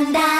한다.